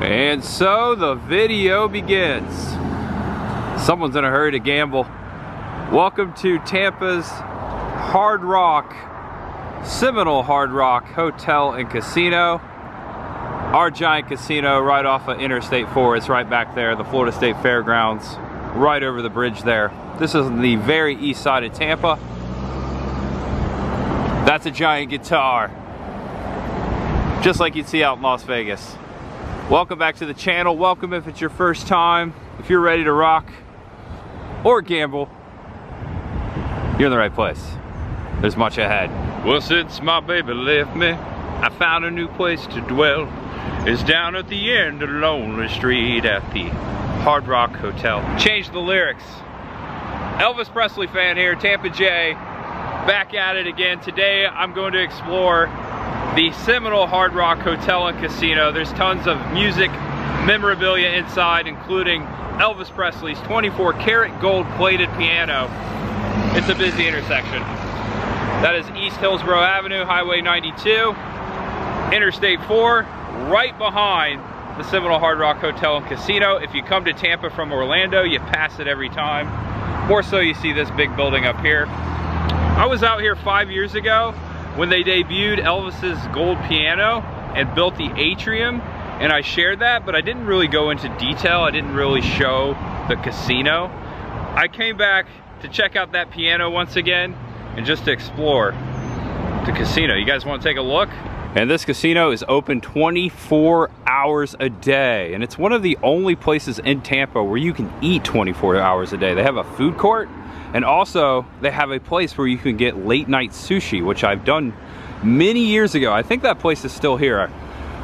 And so the video begins. Someone's in a hurry to gamble. Welcome to Tampa's Hard Rock, Seminole Hard Rock Hotel and Casino. Our giant casino right off of Interstate 4. It's right back there, the Florida State Fairgrounds, right over the bridge there. This is the very east side of Tampa. That's a giant guitar. Just like you'd see out in Las Vegas. Welcome back to the channel. Welcome if it's your first time. If you're ready to rock or gamble, you're in the right place. There's much ahead. Well, since my baby left me, I found a new place to dwell. It's down at the end of Lonely Street at the Hard Rock Hotel. Change the lyrics. Elvis Presley fan here, Tampa Jay. Back at it again. Today I'm going to explore the Seminole Hard Rock Hotel and Casino. There's tons of music memorabilia inside, including Elvis Presley's 24 karat gold plated piano. It's a busy intersection. That is East Hillsborough Avenue, Highway 92, Interstate 4, right behind the Seminole Hard Rock Hotel and Casino. If you come to Tampa from Orlando, you pass it every time. More so you see this big building up here. I was out here five years ago when they debuted Elvis's gold piano and built the atrium and I shared that but I didn't really go into detail. I didn't really show the casino. I came back to check out that piano once again and just to explore the casino. You guys want to take a look? And this casino is open 24 hours a day and it's one of the only places in Tampa where you can eat 24 hours a day. They have a food court and also, they have a place where you can get late night sushi, which I've done many years ago. I think that place is still here.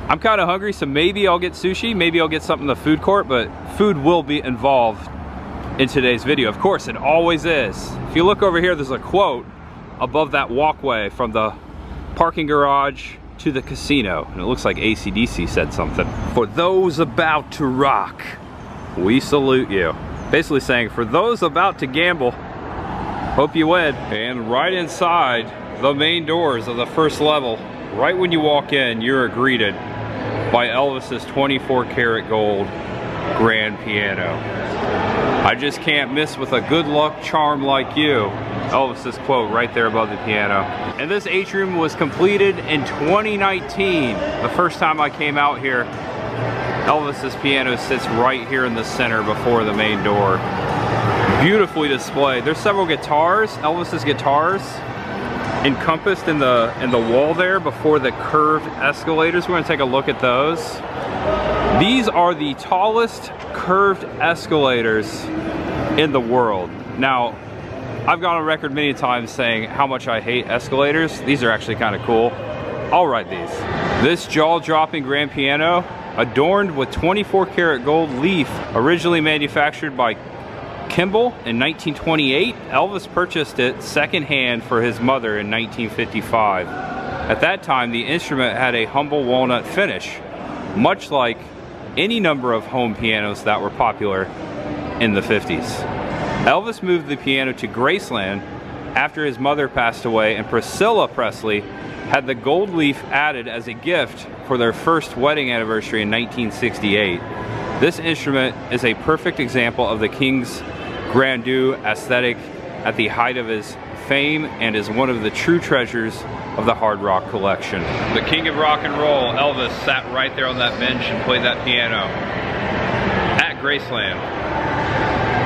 I'm kind of hungry, so maybe I'll get sushi, maybe I'll get something in the food court, but food will be involved in today's video. Of course, it always is. If you look over here, there's a quote above that walkway from the parking garage to the casino. And it looks like ACDC said something. For those about to rock, we salute you. Basically saying, for those about to gamble, Hope you win. And right inside the main doors of the first level, right when you walk in, you're greeted by Elvis's 24 karat gold grand piano. I just can't miss with a good luck charm like you. Elvis's quote right there above the piano. And this atrium was completed in 2019. The first time I came out here, Elvis's piano sits right here in the center before the main door beautifully displayed. There's several guitars, Elvis's guitars, encompassed in the in the wall there before the curved escalators. We're gonna take a look at those. These are the tallest curved escalators in the world. Now, I've gone on record many times saying how much I hate escalators. These are actually kind of cool. I'll ride these. This jaw-dropping grand piano, adorned with 24 karat gold leaf, originally manufactured by Kimball in 1928. Elvis purchased it secondhand for his mother in 1955. At that time, the instrument had a humble walnut finish, much like any number of home pianos that were popular in the 50s. Elvis moved the piano to Graceland after his mother passed away and Priscilla Presley had the gold leaf added as a gift for their first wedding anniversary in 1968. This instrument is a perfect example of the King's grandeur aesthetic at the height of his fame and is one of the true treasures of the hard rock collection. The king of rock and roll, Elvis, sat right there on that bench and played that piano at Graceland.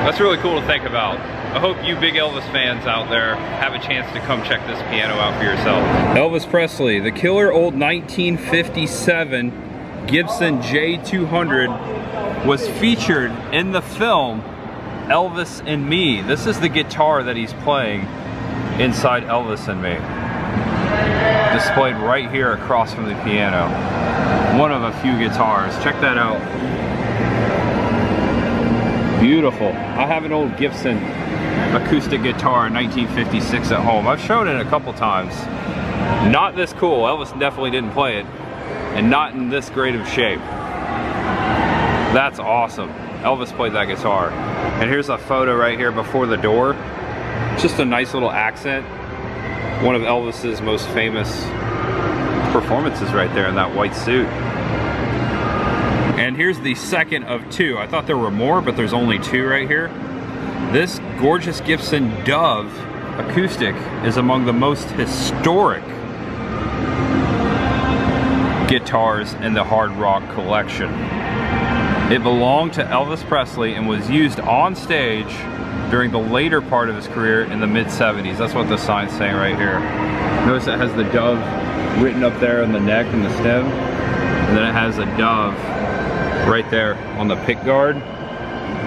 That's really cool to think about. I hope you big Elvis fans out there have a chance to come check this piano out for yourself. Elvis Presley, the killer old 1957 Gibson J200 was featured in the film Elvis and Me. This is the guitar that he's playing inside Elvis and Me. Displayed right here across from the piano. One of a few guitars. Check that out. Beautiful. I have an old Gibson acoustic guitar in 1956 at home. I've shown it a couple times. Not this cool. Elvis definitely didn't play it and not in this great of shape. That's awesome. Elvis played that guitar. And here's a photo right here before the door. Just a nice little accent. One of Elvis's most famous performances right there in that white suit. And here's the second of two. I thought there were more, but there's only two right here. This gorgeous Gibson Dove acoustic is among the most historic guitars in the hard rock collection. It belonged to Elvis Presley and was used on stage during the later part of his career in the mid 70s. That's what the sign's saying right here. Notice it has the dove written up there on the neck and the stem. And then it has a dove right there on the pick guard.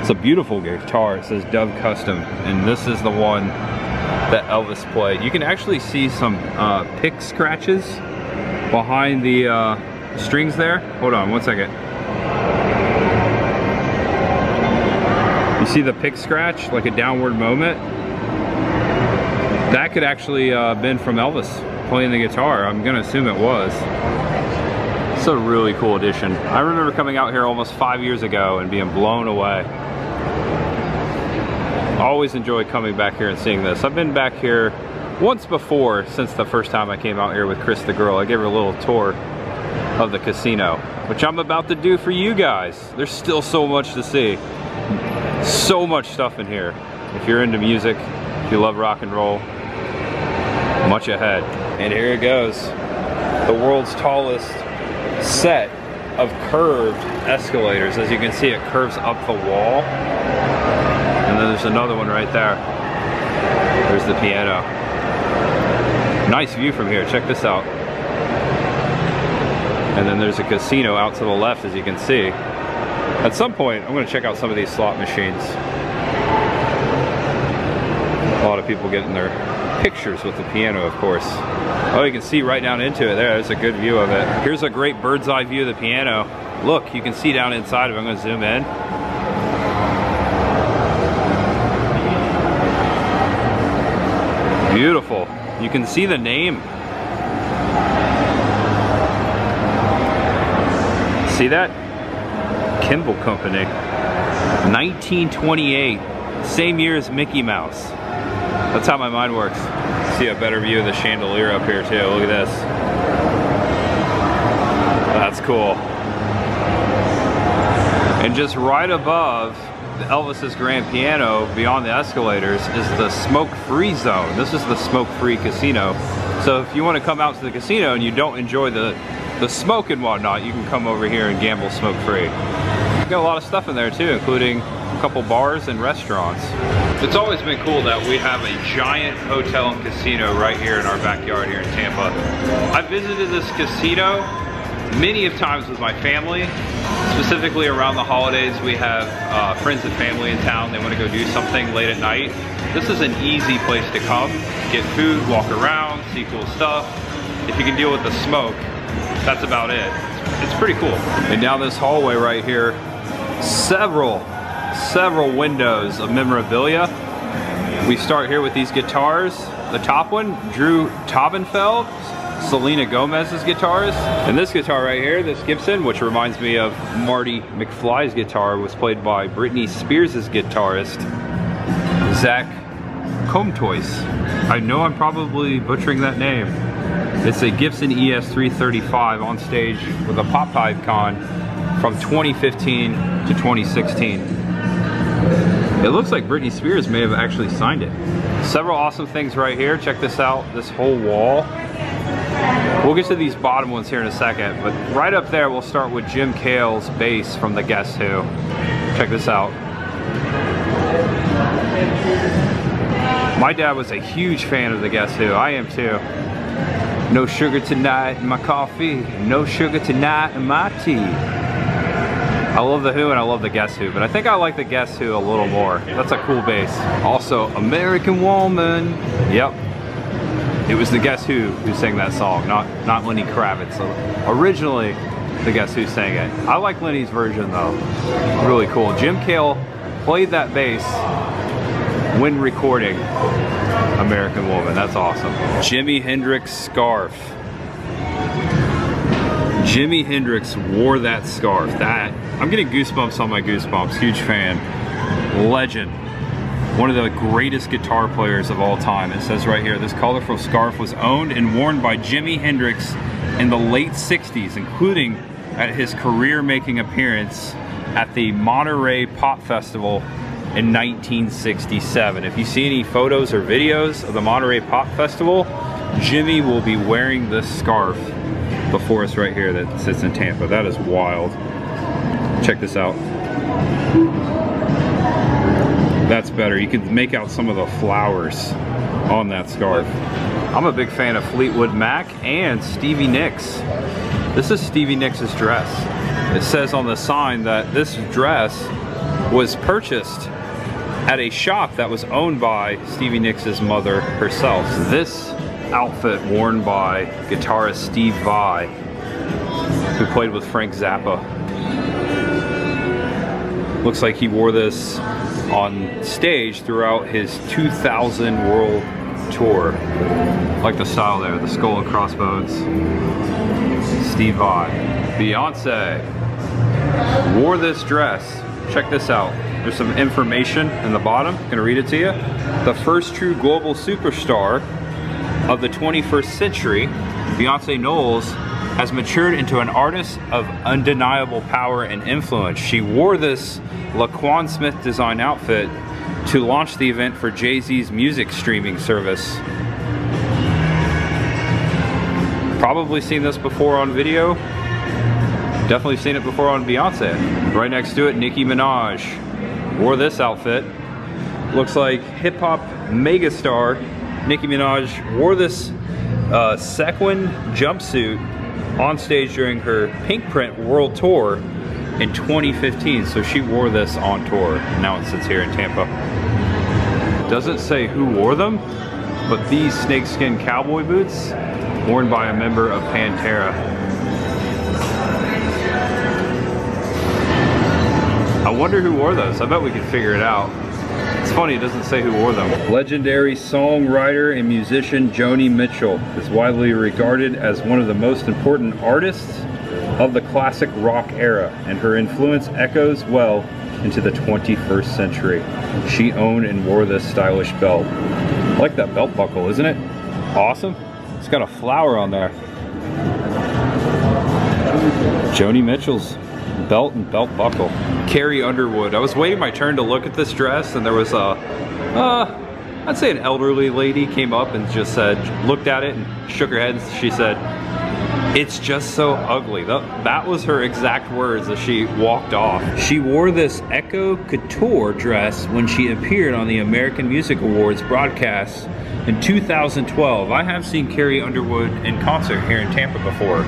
It's a beautiful guitar. It says Dove Custom. And this is the one that Elvis played. You can actually see some uh, pick scratches behind the uh, strings there. Hold on one second. You see the pick scratch, like a downward moment? That could actually uh, been from Elvis playing the guitar. I'm gonna assume it was. It's a really cool addition. I remember coming out here almost five years ago and being blown away. Always enjoy coming back here and seeing this. I've been back here once before since the first time I came out here with Chris the girl. I gave her a little tour of the casino, which I'm about to do for you guys. There's still so much to see. So much stuff in here. If you're into music, if you love rock and roll, much ahead. And here it goes. The world's tallest set of curved escalators. As you can see, it curves up the wall. And then there's another one right there. There's the piano. Nice view from here, check this out. And then there's a casino out to the left as you can see. At some point, I'm gonna check out some of these slot machines. A lot of people getting their pictures with the piano, of course. Oh, you can see right down into it there. There's a good view of it. Here's a great bird's eye view of the piano. Look, you can see down inside of it. I'm gonna zoom in. Beautiful. You can see the name. See that? Kimball Company. 1928. Same year as Mickey Mouse. That's how my mind works. See a better view of the chandelier up here too. Look at this. That's cool. And just right above Elvis's grand piano beyond the escalators is the smoke-free zone. This is the smoke-free casino. So if you want to come out to the casino and you don't enjoy the, the smoke and whatnot, you can come over here and gamble smoke-free. Got a lot of stuff in there too, including a couple bars and restaurants. It's always been cool that we have a giant hotel and casino right here in our backyard here in Tampa. I visited this casino many of times with my family. Specifically around the holidays, we have uh, friends and family in town. They want to go do something late at night. This is an easy place to come, get food, walk around, see cool stuff. If you can deal with the smoke, that's about it. It's pretty cool. And down this hallway right here, several, several windows of memorabilia. We start here with these guitars. The top one, Drew Taubenfeld, Selena Gomez's guitarist. And this guitar right here, this Gibson, which reminds me of Marty McFly's guitar, was played by Britney Spears' guitarist, Zach Comtois. I know I'm probably butchering that name. It's a Gibson ES335 on stage with a Pop Con from 2015 to 2016. It looks like Britney Spears may have actually signed it. Several awesome things right here. Check this out, this whole wall We'll get to these bottom ones here in a second, but right up there we'll start with Jim Kale's bass from the Guess Who. Check this out. My dad was a huge fan of the Guess Who. I am too. No sugar tonight in my coffee, no sugar tonight in my tea. I love the Who and I love the Guess Who, but I think I like the Guess Who a little more. That's a cool bass. Also, American Woman. Yep, it was the Guess Who who sang that song, not not Lenny Kravitz. Originally, the Guess Who sang it. I like Lenny's version though. Really cool. Jim Kale played that bass when recording American Woman. That's awesome. Jimi Hendrix scarf. Jimi Hendrix wore that scarf. That I'm getting goosebumps on my goosebumps. Huge fan. Legend one of the greatest guitar players of all time. It says right here, this colorful scarf was owned and worn by Jimi Hendrix in the late 60s, including at his career-making appearance at the Monterey Pop Festival in 1967. If you see any photos or videos of the Monterey Pop Festival, Jimi will be wearing this scarf before us right here that sits in Tampa. That is wild. Check this out. That's better. You can make out some of the flowers on that scarf. I'm a big fan of Fleetwood Mac and Stevie Nicks. This is Stevie Nicks' dress. It says on the sign that this dress was purchased at a shop that was owned by Stevie Nicks' mother herself. This outfit worn by guitarist Steve Vai, who played with Frank Zappa. Looks like he wore this on stage throughout his 2000 world tour. like the style there, the skull and crossbones. Steve Vai. Beyonce wore this dress. Check this out. There's some information in the bottom. I'm gonna read it to you. The first true global superstar of the 21st century, Beyonce Knowles has matured into an artist of undeniable power and influence. She wore this LaQuan Smith design outfit to launch the event for Jay-Z's music streaming service. Probably seen this before on video. Definitely seen it before on Beyonce. Right next to it, Nicki Minaj wore this outfit. Looks like hip hop megastar Nicki Minaj wore this uh, sequin jumpsuit on stage during her Pinkprint World Tour in 2015. So she wore this on tour. Now it sits here in Tampa. Doesn't say who wore them, but these snakeskin cowboy boots worn by a member of Pantera. Wonder who wore those. I bet we could figure it out. It's funny, it doesn't say who wore them. Legendary songwriter and musician Joni Mitchell is widely regarded as one of the most important artists of the classic rock era, and her influence echoes well into the 21st century. She owned and wore this stylish belt. I like that belt buckle, isn't it? Awesome. It's got a flower on there. Joni Mitchell's belt and belt buckle. Carrie Underwood. I was waiting my turn to look at this dress and there was a, uh, I'd say an elderly lady came up and just said, looked at it and shook her head and she said, it's just so ugly. That was her exact words as she walked off. She wore this Echo Couture dress when she appeared on the American Music Awards broadcast in 2012. I have seen Carrie Underwood in concert here in Tampa before,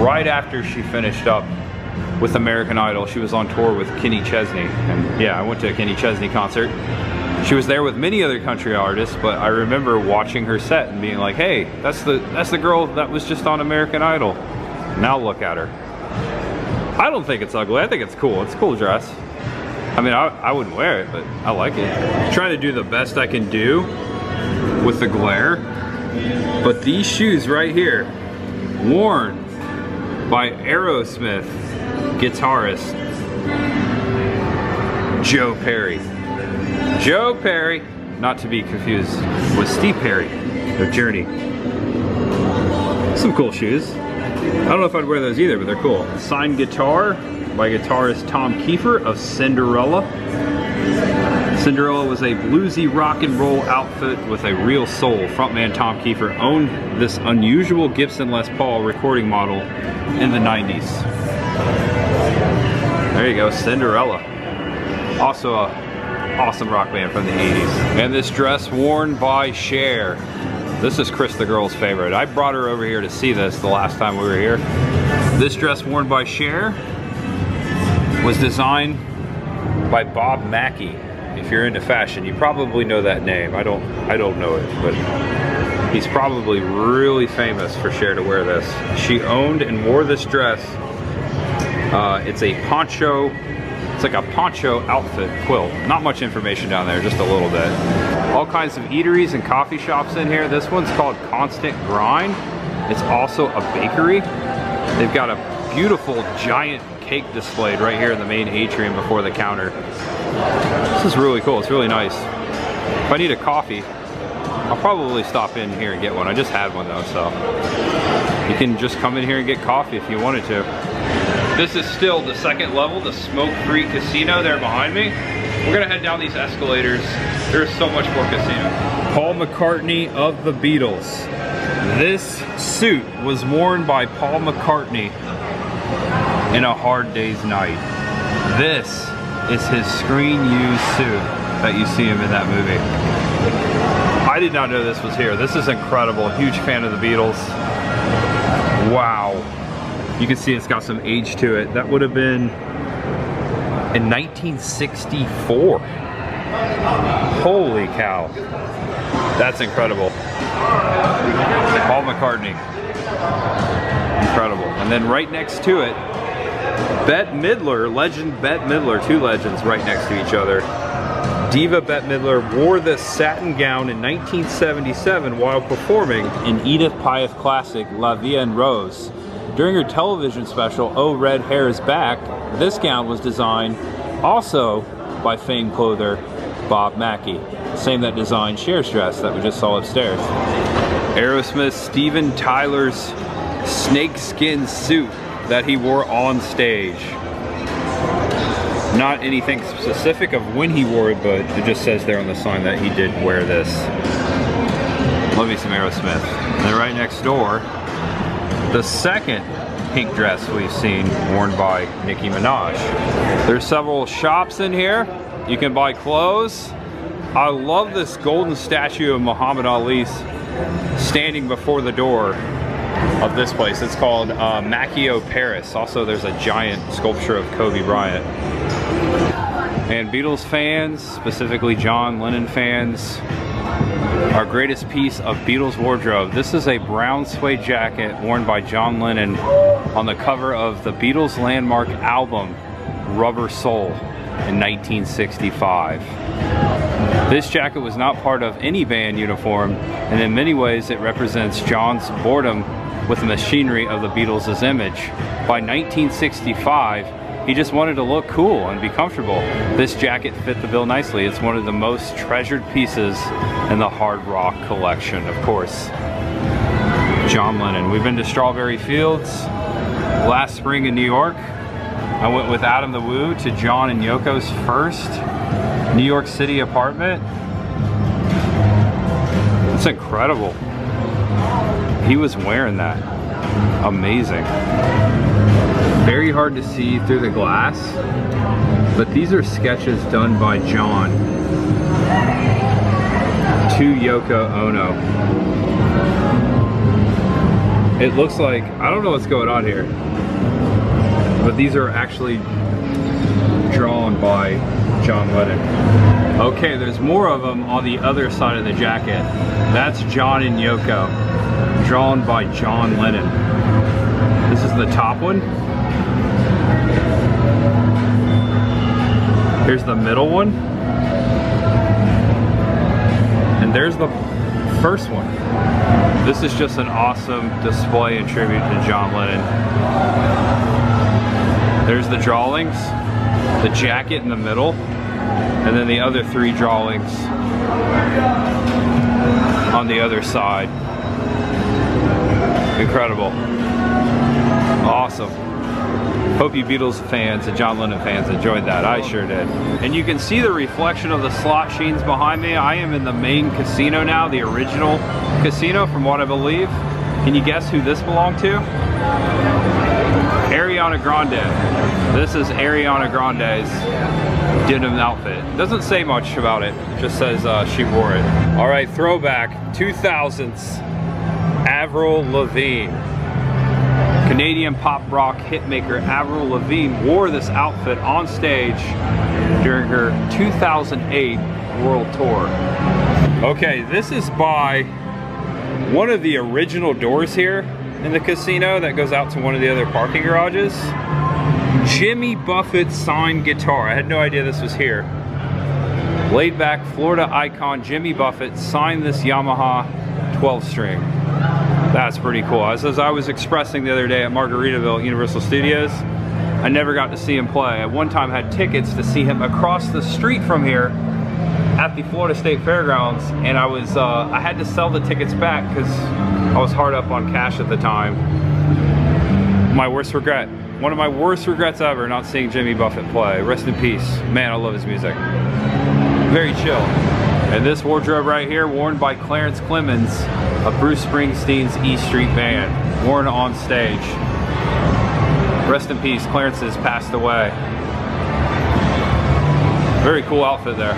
right after she finished up with American Idol. She was on tour with Kenny Chesney. And yeah, I went to a Kenny Chesney concert. She was there with many other country artists, but I remember watching her set and being like, hey, that's the, that's the girl that was just on American Idol. Now look at her. I don't think it's ugly. I think it's cool. It's a cool dress. I mean, I, I wouldn't wear it, but I like it. I'm trying to do the best I can do with the glare. But these shoes right here, worn by Aerosmith guitarist Joe Perry. Joe Perry, not to be confused with Steve Perry of Journey. Some cool shoes. I don't know if I'd wear those either, but they're cool. Signed guitar by guitarist Tom Kiefer of Cinderella. Cinderella was a bluesy rock and roll outfit with a real soul. Frontman Tom Kiefer owned this unusual Gibson Les Paul recording model in the 90s. There you go, Cinderella. Also a awesome rock band from the 80s. And this dress worn by Cher. This is Chris the girl's favorite. I brought her over here to see this the last time we were here. This dress worn by Cher was designed by Bob Mackie. If you're into fashion, you probably know that name. I don't I don't know it, but he's probably really famous for Cher to wear this. She owned and wore this dress. Uh, it's a poncho it's like a poncho outfit quilt. Not much information down there, just a little bit. All kinds of eateries and coffee shops in here. This one's called Constant Grind. It's also a bakery. They've got a beautiful giant cake displayed right here in the main atrium before the counter. This is really cool, it's really nice. If I need a coffee, I'll probably stop in here and get one. I just had one though, so. You can just come in here and get coffee if you wanted to. This is still the second level, the smoke-free casino there behind me. We're gonna head down these escalators. There's so much more casino. Paul McCartney of the Beatles. This suit was worn by Paul McCartney in A Hard Day's Night. This is his screen used suit that you see him in that movie. I did not know this was here. This is incredible. Huge fan of the Beatles. Wow. You can see it's got some age to it. That would have been in 1964. Holy cow. That's incredible. Paul McCartney. Incredible. And then right next to it, Bette Midler, legend Bette Midler, two legends right next to each other. Diva Bette Midler wore this satin gown in 1977 while performing in Edith Piaf classic La Vie en Rose. During her television special, Oh Red Hair is Back, this gown was designed also by famed clother Bob Mackie, same that designed Cher's dress that we just saw upstairs. Aerosmith Steven Tyler's snakeskin suit that he wore on stage. Not anything specific of when he wore it, but it just says there on the sign that he did wear this. Love me some Aerosmith. And then right next door, the second pink dress we've seen worn by Nicki Minaj. There's several shops in here. You can buy clothes. I love this golden statue of Muhammad Ali standing before the door of this place. It's called uh, Macchio Paris. Also, there's a giant sculpture of Kobe Bryant. And Beatles fans, specifically John Lennon fans, our greatest piece of Beatles wardrobe. This is a brown suede jacket worn by John Lennon on the cover of the Beatles landmark album, Rubber Soul, in 1965. This jacket was not part of any band uniform, and in many ways it represents John's boredom with the machinery of the Beatles' image. By 1965, he just wanted to look cool and be comfortable. This jacket fit the bill nicely. It's one of the most treasured pieces in the hard rock collection, of course. John Lennon. We've been to Strawberry Fields last spring in New York. I went with Adam the Woo to John and Yoko's first New York City apartment. It's incredible. He was wearing that. Amazing. Very hard to see through the glass, but these are sketches done by John to Yoko Ono. It looks like, I don't know what's going on here, but these are actually drawn by John Lennon. Okay, there's more of them on the other side of the jacket. That's John and Yoko, drawn by John Lennon. This is the top one. The middle one. And there's the first one. This is just an awesome display and tribute to John Lennon. There's the drawings, the jacket in the middle, and then the other three drawings on the other side. Incredible. Awesome. Hope you Beatles fans and John Lennon fans enjoyed that. I sure did. And you can see the reflection of the slot machines behind me. I am in the main casino now, the original casino from what I believe. Can you guess who this belonged to? Ariana Grande. This is Ariana Grande's denim outfit. Doesn't say much about it, just says uh, she wore it. All right, throwback, 2000s, Avril Lavigne. Canadian pop rock hitmaker Avril Lavigne wore this outfit on stage during her 2008 world tour. Okay, this is by one of the original doors here in the casino that goes out to one of the other parking garages. Jimmy Buffett signed guitar. I had no idea this was here. Laid back Florida icon Jimmy Buffett signed this Yamaha 12 string. That's pretty cool. As, as I was expressing the other day at Margaritaville Universal Studios, I never got to see him play. I one time had tickets to see him across the street from here at the Florida State Fairgrounds and I was uh, I had to sell the tickets back because I was hard up on cash at the time. My worst regret. One of my worst regrets ever not seeing Jimmy Buffett play. Rest in peace. Man, I love his music. Very chill. And this wardrobe right here, worn by Clarence Clemons of Bruce Springsteen's E Street Band. Worn on stage. Rest in peace, Clarence has passed away. Very cool outfit there.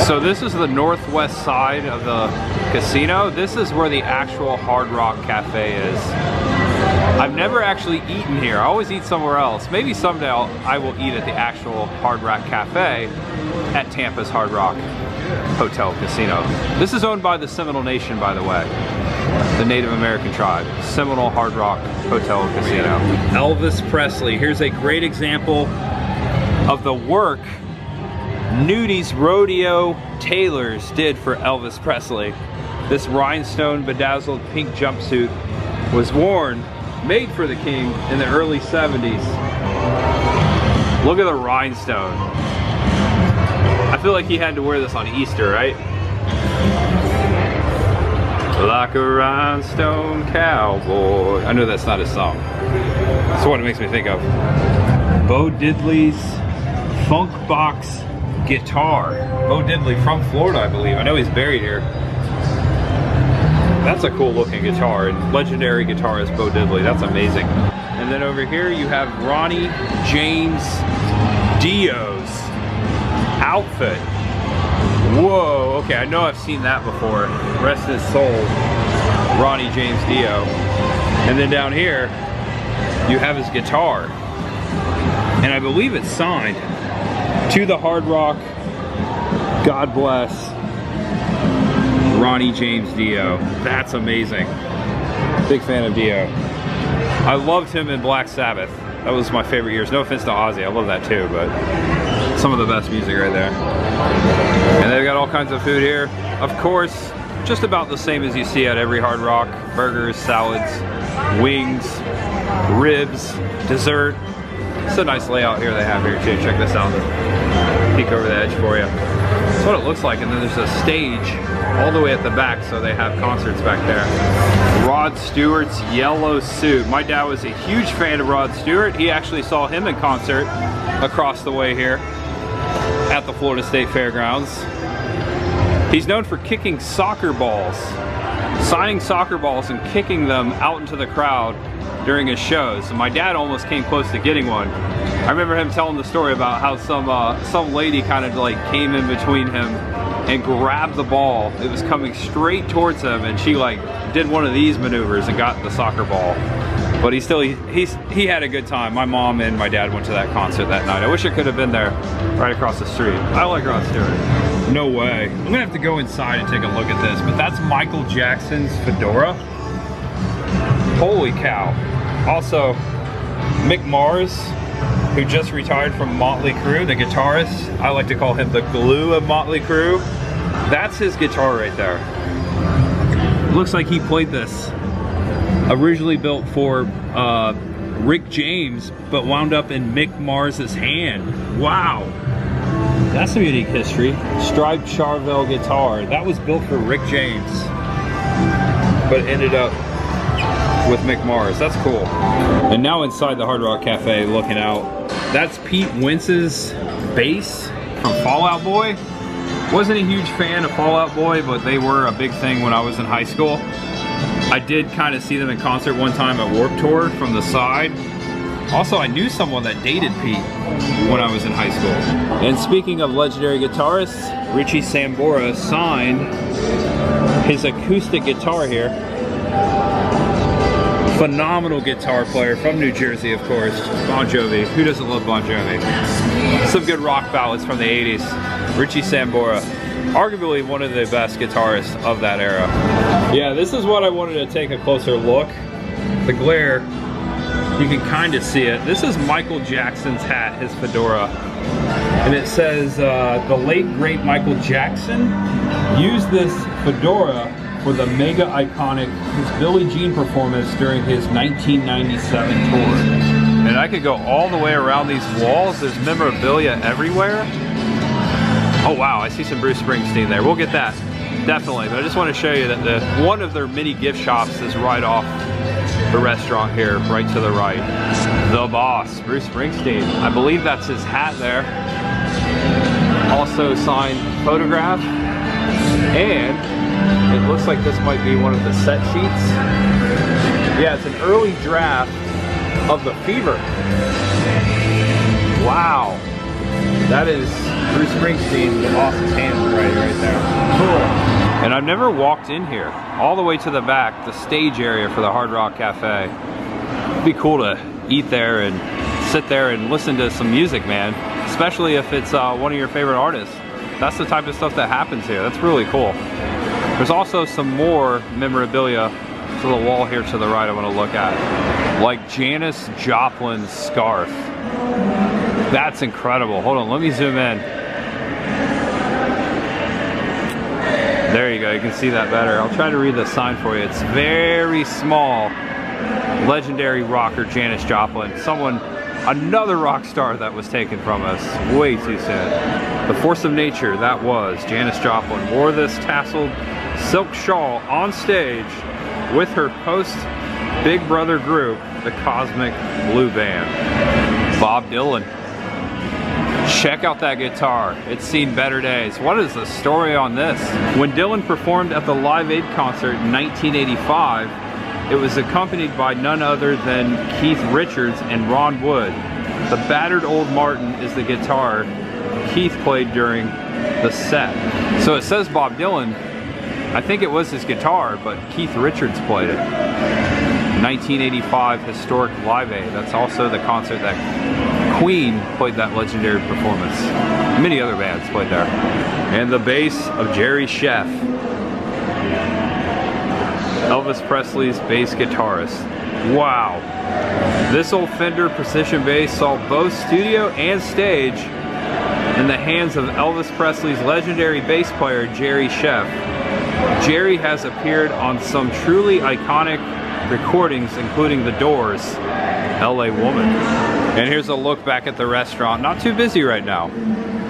So this is the northwest side of the casino. This is where the actual Hard Rock Cafe is. I've never actually eaten here. I always eat somewhere else. Maybe someday I'll, I will eat at the actual Hard Rock Cafe at Tampa's Hard Rock Hotel Casino. This is owned by the Seminole Nation, by the way. The Native American tribe. Seminole Hard Rock Hotel Casino. Elvis Presley. Here's a great example of the work Nudies Rodeo Tailors did for Elvis Presley. This rhinestone bedazzled pink jumpsuit was worn, made for the king in the early 70s. Look at the rhinestone. I feel like he had to wear this on Easter, right? Like a rhinestone cowboy. I know that's not his song. That's what it makes me think of. Bo Diddley's Funk Box guitar. Bo Diddley from Florida, I believe. I know he's buried here. That's a cool looking guitar and legendary guitarist Bo Diddley. That's amazing. And then over here you have Ronnie James Dio's outfit. Whoa, okay, I know I've seen that before. Rest his soul, Ronnie James Dio. And then down here, you have his guitar. And I believe it's signed to the Hard Rock. God bless Ronnie James Dio. That's amazing. Big fan of Dio. I loved him in Black Sabbath. That was my favorite years. No offense to Ozzy, I love that too, but some of the best music right there. And they've got all kinds of food here. Of course, just about the same as you see at every Hard Rock. Burgers, salads, wings, ribs, dessert, it's a nice layout here they have here too. Check this out. Peek over the edge for you. That's what it looks like. And then there's a stage all the way at the back, so they have concerts back there. Rod Stewart's yellow suit. My dad was a huge fan of Rod Stewart. He actually saw him in concert across the way here at the Florida State Fairgrounds. He's known for kicking soccer balls, signing soccer balls and kicking them out into the crowd during his shows. My dad almost came close to getting one. I remember him telling the story about how some uh, some lady kind of like came in between him and grabbed the ball. It was coming straight towards him and she like did one of these maneuvers and got the soccer ball. But he still, he, he's, he had a good time. My mom and my dad went to that concert that night. I wish I could have been there right across the street. I like Rod Stewart. No way. I'm gonna have to go inside and take a look at this, but that's Michael Jackson's fedora. Holy cow. Also, Mick Mars, who just retired from Motley Crue, the guitarist. I like to call him the glue of Motley Crue. That's his guitar right there. Looks like he played this. Originally built for uh, Rick James, but wound up in Mick Mars's hand. Wow. That's some unique history. Striped Charvel guitar. That was built for Rick James, but ended up with Mick Mars. That's cool. And now inside the Hard Rock Cafe looking out, that's Pete Wentz's bass from Fall Out Boy. Wasn't a huge fan of Fall Out Boy, but they were a big thing when I was in high school. I did kind of see them in concert one time at Warped Tour from the side. Also, I knew someone that dated Pete when I was in high school. And speaking of legendary guitarists, Richie Sambora signed his acoustic guitar here phenomenal guitar player from New Jersey, of course. Bon Jovi. Who doesn't love Bon Jovi? Some good rock ballads from the 80s. Richie Sambora. Arguably one of the best guitarists of that era. Yeah, this is what I wanted to take a closer look. The glare, you can kind of see it. This is Michael Jackson's hat, his fedora. And it says, uh, the late great Michael Jackson used this fedora for the mega iconic his Billie Jean performance during his 1997 tour. And I could go all the way around these walls. There's memorabilia everywhere. Oh wow, I see some Bruce Springsteen there. We'll get that, definitely. But I just want to show you that the one of their mini gift shops is right off the restaurant here, right to the right. The boss, Bruce Springsteen. I believe that's his hat there. Also signed photograph. And it looks like this might be one of the set sheets. Yeah, it's an early draft of the Fever. Wow. That is Bruce Springsteen, the boss's hand right, right there. Cool. And I've never walked in here, all the way to the back, the stage area for the Hard Rock Cafe. It'd be cool to eat there and sit there and listen to some music, man. Especially if it's uh, one of your favorite artists. That's the type of stuff that happens here. That's really cool. There's also some more memorabilia to the wall here to the right I want to look at. Like Janis Joplin's scarf. That's incredible. Hold on, let me zoom in. There you go, you can see that better. I'll try to read the sign for you. It's very small. Legendary rocker Janis Joplin. Someone, another rock star that was taken from us way too soon. The force of nature, that was Janis Joplin. Wore this tasseled silk shawl on stage with her post Big Brother group, the Kozmic Blue Band. Bob Dylan. Check out that guitar. It's seen better days. What is the story on this? When Dylan performed at the Live Aid concert in 1985, it was accompanied by none other than Keith Richards and Ron Wood. The battered old Martin is the guitar Keith played during the set. So it says Bob Dylan. I think it was his guitar, but Keith Richards played it. 1985 historic Live Aid. That's also the concert that Queen played that legendary performance. Many other bands played there. And the bass of Jerry Scheff. Elvis Presley's bass guitarist. Wow. This old Fender Precision bass saw both studio and stage in the hands of Elvis Presley's legendary bass player Jerry Scheff. Jerry has appeared on some truly iconic recordings, including The Doors, LA Woman. And here's a look back at the restaurant. Not too busy right now.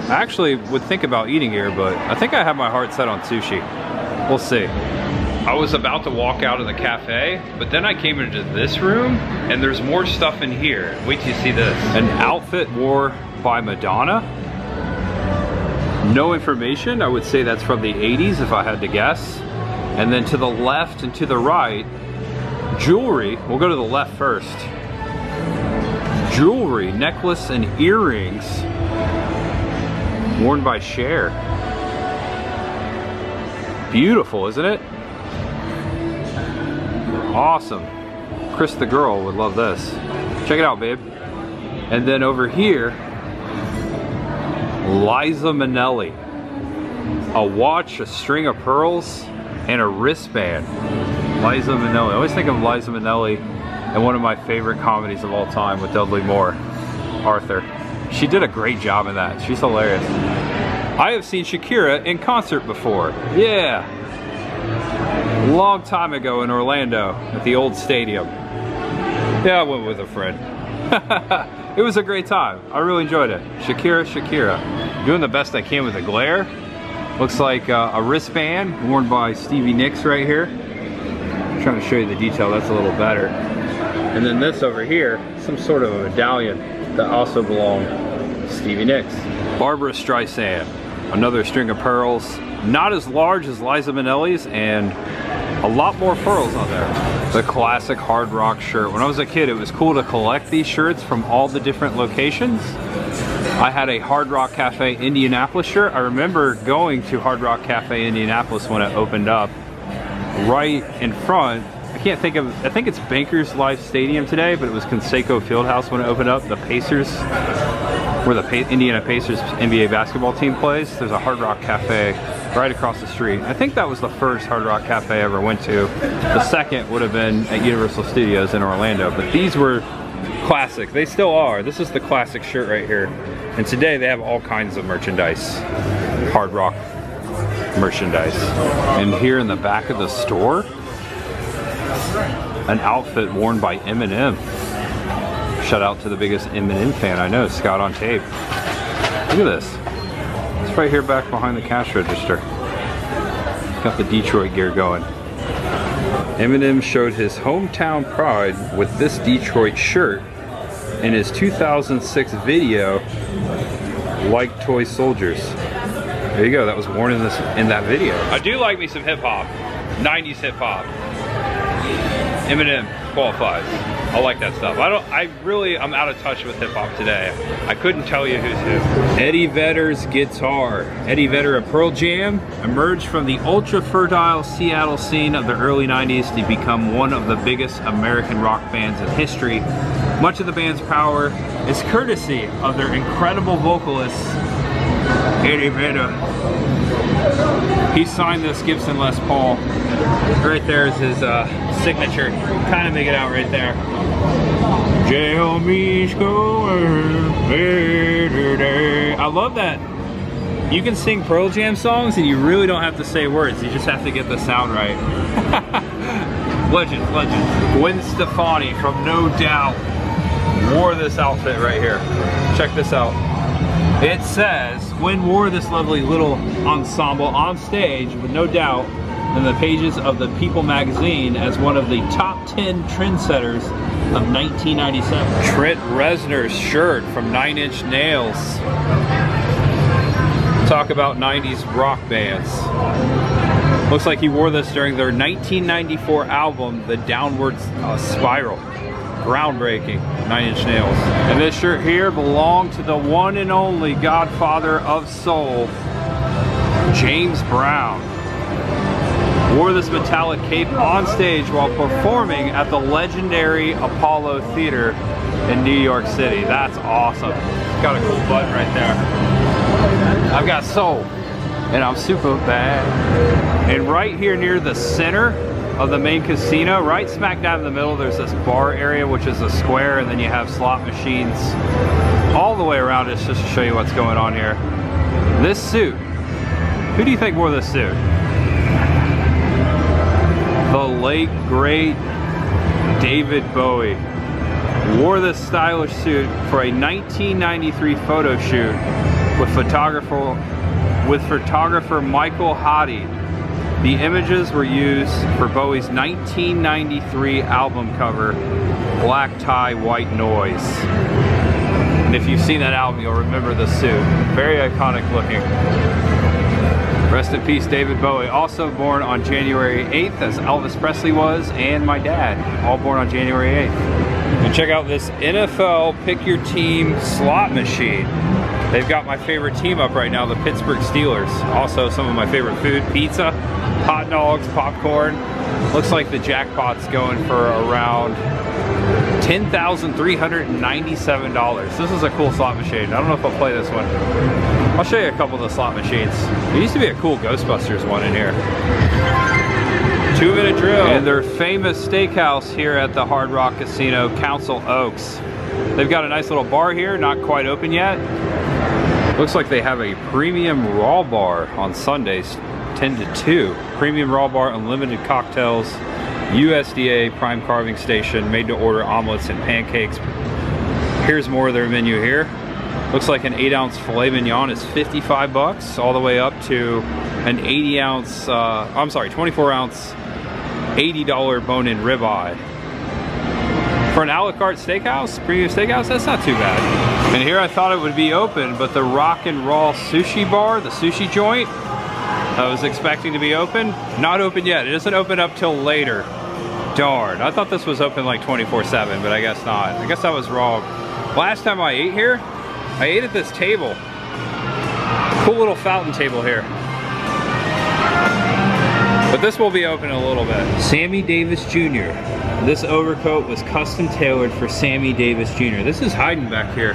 I actually would think about eating here, but I think I have my heart set on sushi. We'll see. I was about to walk out of the cafe, but then I came into this room and there's more stuff in here. Wait till you see this. An outfit wore by Madonna. No information, I would say that's from the 80s if I had to guess. And then to the left and to the right, Jewelry, we'll go to the left first. Jewelry, necklace and earrings worn by Cher. Beautiful, isn't it? Awesome. Chris the girl would love this. Check it out, babe. And then over here, Liza Minnelli. A watch, a string of pearls, and a wristband. Liza Minnelli. I always think of Liza Minnelli in one of my favorite comedies of all time with Dudley Moore, Arthur. She did a great job in that. She's hilarious. I have seen Shakira in concert before. Yeah. Long time ago in Orlando at the old stadium. Yeah, I went with a friend. it was a great time. I really enjoyed it. Shakira, Shakira. Doing the best I can with the glare. Looks like uh, a wristband worn by Stevie Nicks right here trying to show you the detail, that's a little better. And then this over here, some sort of a medallion that also belonged to Stevie Nicks. Barbra Streisand, another string of pearls, not as large as Liza Minnelli's and a lot more pearls on there. The classic hard rock shirt. When I was a kid, it was cool to collect these shirts from all the different locations. I had a Hard Rock Cafe Indianapolis shirt. I remember going to Hard Rock Cafe Indianapolis when it opened up right in front. I can't think of, I think it's Bankers Life Stadium today, but it was Conseco Fieldhouse when it opened up. The Pacers, where the pa Indiana Pacers NBA basketball team plays. There's a Hard Rock Cafe right across the street. I think that was the first Hard Rock Cafe I ever went to. The second would have been at Universal Studios in Orlando, but these were classic. They still are. This is the classic shirt right here. And today they have all kinds of merchandise. Hard Rock merchandise. And here in the back of the store, an outfit worn by Eminem. Shout out to the biggest Eminem fan I know, Scott on tape. Look at this. It's right here back behind the cash register. Got the Detroit gear going. Eminem showed his hometown pride with this Detroit shirt in his 2006 video, Like Toy Soldiers. There you go, that was worn in this in that video. I do like me some hip hop, 90s hip hop. Eminem qualifies. I like that stuff. I don't, I really, I'm out of touch with hip hop today. I couldn't tell you who's who. Eddie Vedder's guitar. Eddie Vedder of Pearl Jam emerged from the ultra fertile Seattle scene of the early 90s to become one of the biggest American rock bands in history. Much of the band's power is courtesy of their incredible vocalist, Eddie Vedder. He signed this Gibson Les Paul. Right there is his uh, signature. Kind of make it out right there. I love that. You can sing Pearl Jam songs and you really don't have to say words. You just have to get the sound right. legend, legend. Gwen Stefani from No Doubt wore this outfit right here. Check this out. It says, Gwen wore this lovely little ensemble on stage with No Doubt in the pages of the People magazine as one of the top 10 trendsetters of 1997. Trent Reznor's shirt from Nine Inch Nails. Talk about 90s rock bands. Looks like he wore this during their 1994 album, The Downward uh, Spiral. Groundbreaking, Nine Inch Nails. And this shirt here belonged to the one and only godfather of soul, James Brown wore this metallic cape on stage while performing at the legendary Apollo Theater in New York City. That's awesome. Got a cool button right there. I've got soul, and I'm super bad. And right here near the center of the main casino, right smack down in the middle, there's this bar area, which is a square, and then you have slot machines all the way around it, just to show you what's going on here. This suit, who do you think wore this suit? The late great David Bowie wore this stylish suit for a 1993 photo shoot with photographer with photographer Michael Haddi. The images were used for Bowie's 1993 album cover, Black Tie, White Noise. And if you've seen that album, you'll remember the suit. Very iconic looking. Rest in peace, David Bowie. Also born on January 8th, as Elvis Presley was, and my dad, all born on January 8th. And check out this NFL Pick Your Team slot machine. They've got my favorite team up right now, the Pittsburgh Steelers. Also some of my favorite food, pizza, hot dogs, popcorn. Looks like the jackpot's going for around $10,397. This is a cool slot machine. I don't know if I'll play this one. I'll show you a couple of the slot machines. There used to be a cool Ghostbusters one in here. Two minute drill. And their famous steakhouse here at the Hard Rock Casino, Council Oaks. They've got a nice little bar here, not quite open yet. Looks like they have a premium raw bar on Sundays, 10 to 2. Premium raw bar, unlimited cocktails, USDA prime carving station, made to order omelets and pancakes. Here's more of their menu here. Looks like an 8 ounce filet mignon is 55 bucks, all the way up to an 80 ounce, uh, I'm sorry, 24 ounce, $80 bone-in ribeye. For an a la carte steakhouse, premium steakhouse, that's not too bad. And here I thought it would be open, but the Rock and Roll Sushi Bar, the sushi joint, I was expecting to be open, not open yet. It doesn't open up till later. Darn, I thought this was open like 24-7, but I guess not. I guess I was wrong. Last time I ate here, I ate at this table. Cool little fountain table here. But this will be open in a little bit. Sammy Davis Jr. This overcoat was custom tailored for Sammy Davis Jr. This is hiding back here.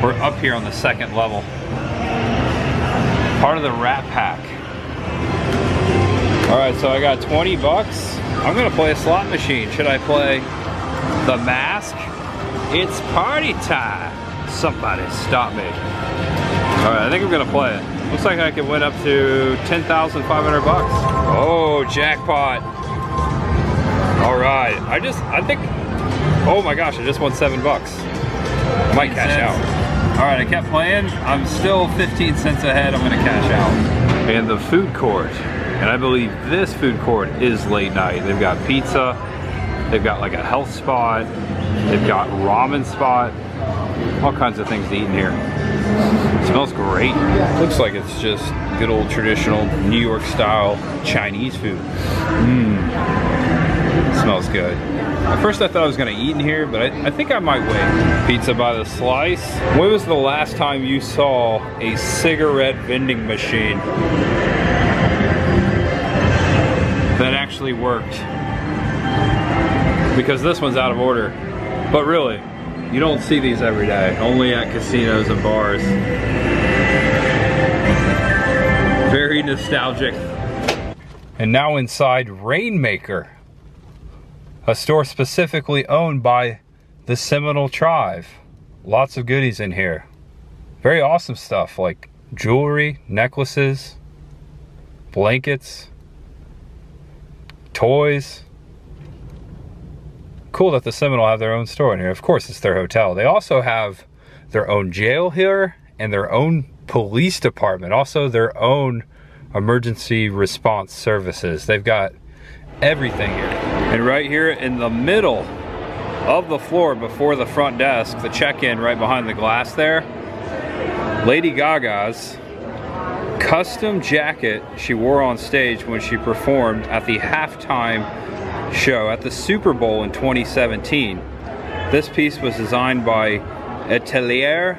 We're up here on the second level. Part of the Rat Pack. All right, so I got 20 bucks. I'm gonna play a slot machine. Should I play The Mask? It's party time. Somebody stop me. All right, I think I'm gonna play it. Looks like I can win up to 10,500 bucks. Oh, jackpot. All right, I just, I think, oh my gosh, I just won seven bucks. Might cash cents. out. All right, I kept playing. I'm still 15 cents ahead. I'm gonna cash out. And the food court. And I believe this food court is late night. They've got pizza, They've got like a health spot. They've got ramen spot. All kinds of things to eat in here. It smells great. Looks like it's just good old traditional New York style Chinese food. Mmm. Smells good. At first I thought I was gonna eat in here, but I, I, think I might wait. Pizza by the slice. When was the last time you saw a cigarette vending machine actually worked? Because this one's out of order. But really, you don't see these every day, only at casinos and bars. Very nostalgic. And now inside Rainmaker, a store specifically owned by the Seminole tribe. Lots of goodies in here. Very awesome stuff like jewelry, necklaces, blankets, toys. Cool that the Seminole have their own store in here. Of course, it's their hotel. They also have their own jail here and their own police department, also their own emergency response services. They've got everything here. And right here in the middle of the floor before the front desk, the check-in right behind the glass there, Lady Gaga's custom jacket she wore on stage when she performed at the halftime show at the Super Bowl in 2017. This piece was designed by Atelier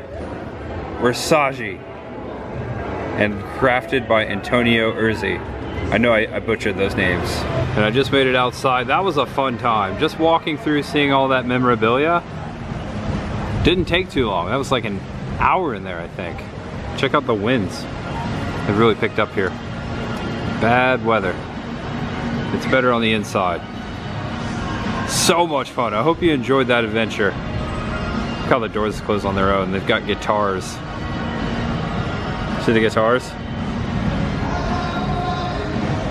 Versace and crafted by Antonio Urzi. I know I, I, butchered those names. And I just made it outside. That was a fun time. Just walking through, seeing all that memorabilia. Didn't take too long. That was like an hour in there, I think. Check out the winds. They've really picked up here. Bad weather. It's better on the inside. So much fun. I hope you enjoyed that adventure. Look how the doors close on their own. They've got guitars. See the guitars?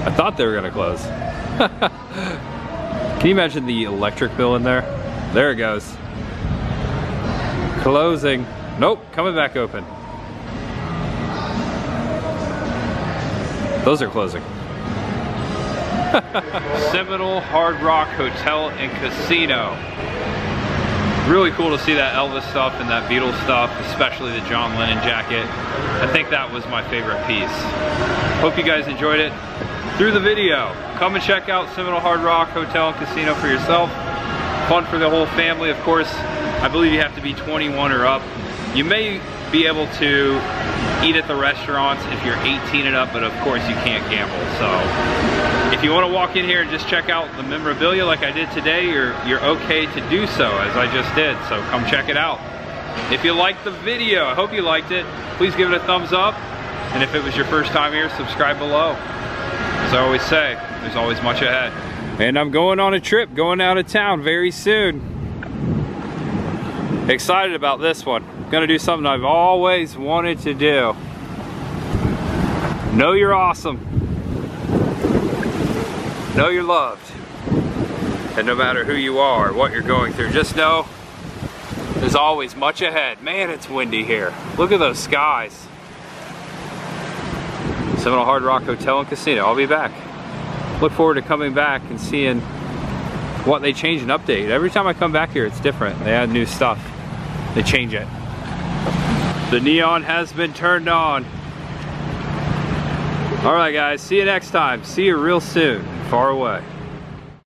I thought they were gonna close. Can you imagine the electric bill in there? There it goes. Closing. Nope, coming back open. Those are closing. Seminole Hard Rock Hotel and Casino. Really cool to see that Elvis stuff and that Beatles stuff, especially the John Lennon jacket. I think that was my favorite piece. Hope you guys enjoyed it through the video. Come and check out Seminole Hard Rock Hotel and Casino for yourself. Fun for the whole family, of course. I believe you have to be 21 or up. You may be able to eat at the restaurants if you're 18 and up, but of course you can't gamble. So if you want to walk in here and just check out the memorabilia like I did today, you're, you're okay to do so as I just did. So come check it out. If you liked the video, I hope you liked it, please give it a thumbs up. And if it was your first time here, subscribe below. As I always say, there's always much ahead. And I'm going on a trip, going out of town very soon. Excited about this one. Gonna do something I've always wanted to do. Know you're awesome. Know you're loved. And no matter who you are, what you're going through, just know there's always much ahead. Man, it's windy here. Look at those skies. Seminole Hard Rock Hotel and Casino. I'll be back. Look forward to coming back and seeing what they change and update. Every time I come back here, it's different. They add new stuff. They change it. The neon has been turned on. All right, guys. See you next time. See you real soon. Far away.